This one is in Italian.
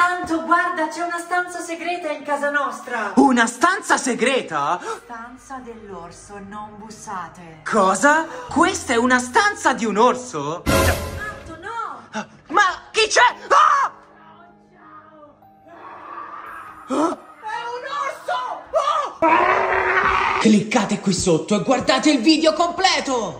Tanto, guarda, c'è una stanza segreta in casa nostra. Una stanza segreta? Stanza dell'orso, non bussate. Cosa? Questa è una stanza di un orso? Tanto, no! Ma chi c'è? Ah! ah! Cliccate qui sotto e guardate il video completo!